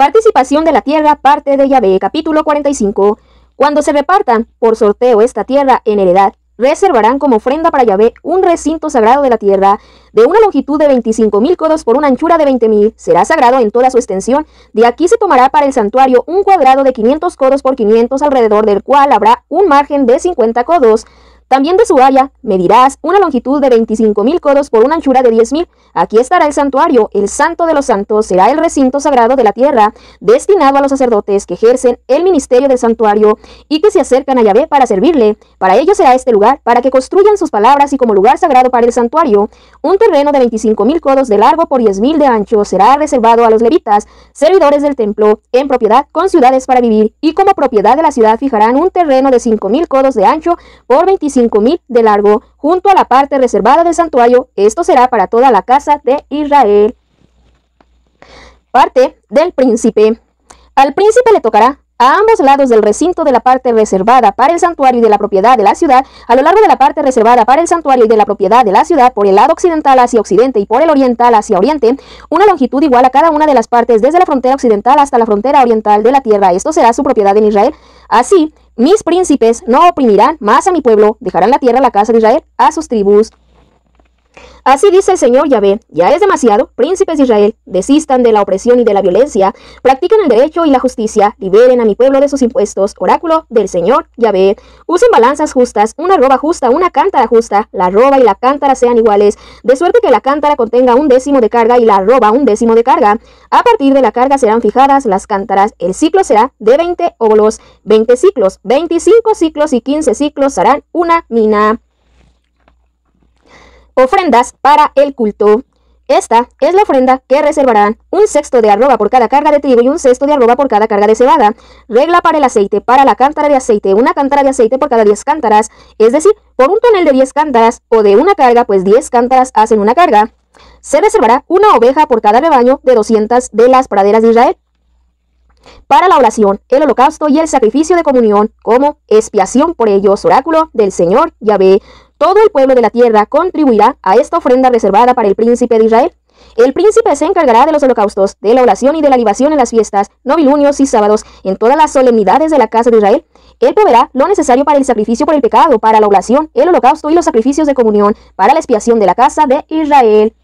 Participación de la tierra, parte de Yahvé, capítulo 45. Cuando se repartan por sorteo esta tierra en heredad, reservarán como ofrenda para Yahvé un recinto sagrado de la tierra, de una longitud de 25 mil codos por una anchura de 20 mil. Será sagrado en toda su extensión. De aquí se tomará para el santuario un cuadrado de 500 codos por 500, alrededor del cual habrá un margen de 50 codos. También de su área medirás una longitud de 25.000 codos por una anchura de 10.000. Aquí estará el santuario, el santo de los santos, será el recinto sagrado de la tierra, destinado a los sacerdotes que ejercen el ministerio del santuario y que se acercan a Yahvé para servirle. Para ellos será este lugar, para que construyan sus palabras y como lugar sagrado para el santuario. Un terreno de 25.000 codos de largo por 10.000 de ancho será reservado a los levitas, servidores del templo, en propiedad con ciudades para vivir, y como propiedad de la ciudad fijarán un terreno de 5.000 codos de ancho por 25 mil de largo, junto a la parte reservada del santuario. Esto será para toda la casa de Israel. Parte del príncipe. Al príncipe le tocará a ambos lados del recinto de la parte reservada para el santuario y de la propiedad de la ciudad, a lo largo de la parte reservada para el santuario y de la propiedad de la ciudad, por el lado occidental hacia occidente y por el oriental hacia oriente, una longitud igual a cada una de las partes desde la frontera occidental hasta la frontera oriental de la tierra. Esto será su propiedad en Israel. Así, mis príncipes no oprimirán más a mi pueblo, dejarán la tierra la casa de Israel, a sus tribus. Así dice el Señor Yahvé, ya es demasiado, príncipes de Israel, desistan de la opresión y de la violencia, practiquen el derecho y la justicia, liberen a mi pueblo de sus impuestos, oráculo del Señor Yahvé, usen balanzas justas, una roba justa, una cántara justa, la roba y la cántara sean iguales, de suerte que la cántara contenga un décimo de carga y la roba un décimo de carga. A partir de la carga serán fijadas las cántaras, el ciclo será de 20 óvulos, 20 ciclos, 25 ciclos y 15 ciclos harán una mina. Ofrendas para el culto. Esta es la ofrenda que reservarán un sexto de arroba por cada carga de trigo y un sexto de arroba por cada carga de cebada. Regla para el aceite, para la cántara de aceite, una cántara de aceite por cada 10 cántaras, es decir, por un tonel de 10 cántaras o de una carga, pues 10 cántaras hacen una carga. Se reservará una oveja por cada rebaño de 200 de las praderas de Israel. Para la oración, el holocausto y el sacrificio de comunión como expiación por ellos, oráculo del Señor Yahvé. Todo el pueblo de la tierra contribuirá a esta ofrenda reservada para el príncipe de Israel. El príncipe se encargará de los holocaustos, de la oración y de la libación en las fiestas, novilunios y sábados, en todas las solemnidades de la casa de Israel. Él proveerá lo necesario para el sacrificio por el pecado, para la oración, el holocausto y los sacrificios de comunión, para la expiación de la casa de Israel.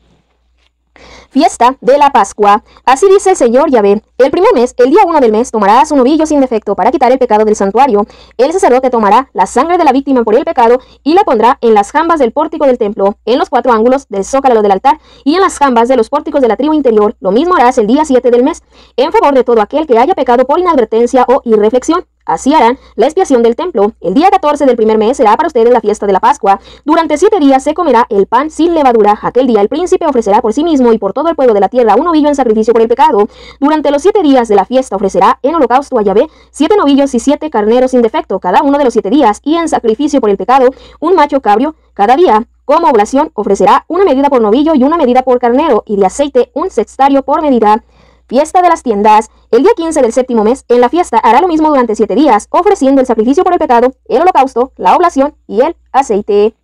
Fiesta de la Pascua. Así dice el Señor Yahvé. El primer mes, el día uno del mes, tomarás un novillo sin defecto para quitar el pecado del santuario. El sacerdote tomará la sangre de la víctima por el pecado y la pondrá en las jambas del pórtico del templo, en los cuatro ángulos del zócalo del altar y en las jambas de los pórticos de la tribu interior. Lo mismo harás el día 7 del mes, en favor de todo aquel que haya pecado por inadvertencia o irreflexión. Así harán la expiación del templo. El día 14 del primer mes será para ustedes la fiesta de la Pascua. Durante siete días se comerá el pan sin levadura. Aquel día el príncipe ofrecerá por sí mismo y por todo el pueblo de la tierra un novillo en sacrificio por el pecado. Durante los siete días de la fiesta ofrecerá en holocausto a Yahvé siete novillos y siete carneros sin defecto cada uno de los siete días y en sacrificio por el pecado un macho cabrio cada día. Como oblación ofrecerá una medida por novillo y una medida por carnero y de aceite un sextario por medida. Fiesta de las tiendas. El día 15 del séptimo mes, en la fiesta hará lo mismo durante siete días, ofreciendo el sacrificio por el pecado, el holocausto, la oblación y el aceite.